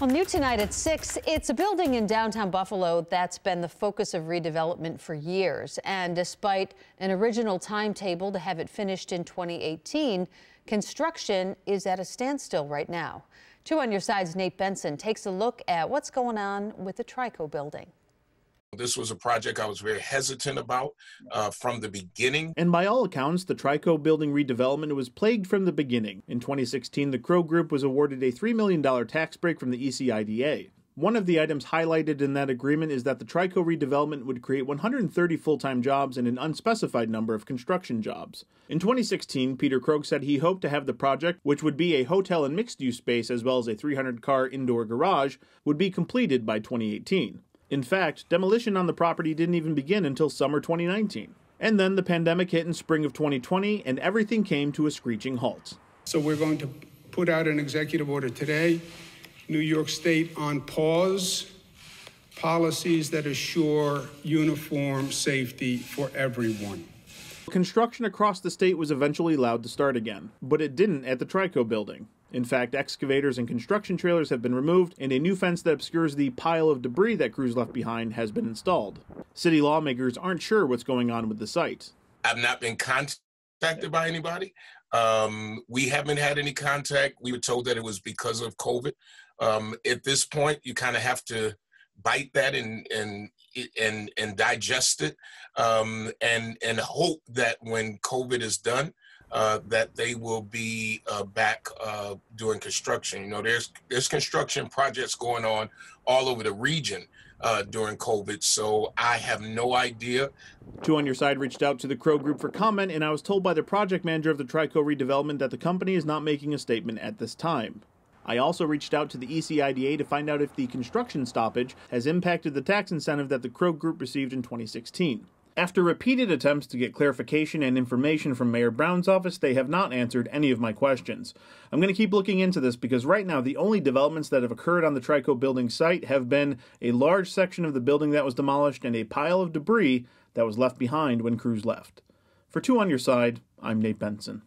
Well, new tonight at 6, it's a building in downtown Buffalo that's been the focus of redevelopment for years. And despite an original timetable to have it finished in 2018, construction is at a standstill right now. Two on your side's Nate Benson takes a look at what's going on with the Trico building. This was a project I was very hesitant about uh, from the beginning. And by all accounts, the Trico building redevelopment was plagued from the beginning. In 2016, the Krog Group was awarded a $3 million tax break from the ECIDA. One of the items highlighted in that agreement is that the Trico redevelopment would create 130 full time jobs and an unspecified number of construction jobs. In 2016, Peter Krog said he hoped to have the project, which would be a hotel and mixed use space as well as a 300 car indoor garage, would be completed by 2018. In fact, demolition on the property didn't even begin until summer 2019. And then the pandemic hit in spring of 2020, and everything came to a screeching halt. So we're going to put out an executive order today. New York State on pause, policies that assure uniform safety for everyone. Construction across the state was eventually allowed to start again, but it didn't at the Trico building. In fact, excavators and construction trailers have been removed, and a new fence that obscures the pile of debris that crews left behind has been installed. City lawmakers aren't sure what's going on with the site. I've not been contacted by anybody. Um, we haven't had any contact. We were told that it was because of COVID. Um, at this point, you kind of have to bite that and and and and digest it, um, and and hope that when COVID is done, uh, that they will be uh, back uh, doing construction. You know, there's there's construction projects going on all over the region uh, during COVID, so I have no idea. Two on your side reached out to the Krog Group for comment, and I was told by the project manager of the Trico redevelopment that the company is not making a statement at this time. I also reached out to the ECIDA to find out if the construction stoppage has impacted the tax incentive that the Krog Group received in 2016. After repeated attempts to get clarification and information from Mayor Brown's office, they have not answered any of my questions. I'm going to keep looking into this because right now the only developments that have occurred on the Trico building site have been a large section of the building that was demolished and a pile of debris that was left behind when crews left. For Two on Your Side, I'm Nate Benson.